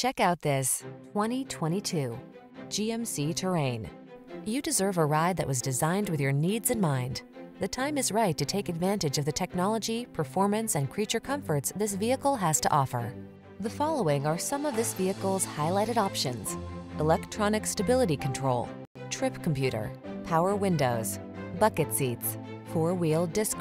Check out this 2022 GMC Terrain. You deserve a ride that was designed with your needs in mind. The time is right to take advantage of the technology, performance, and creature comforts this vehicle has to offer. The following are some of this vehicle's highlighted options. Electronic stability control, trip computer, power windows, bucket seats, four-wheel disc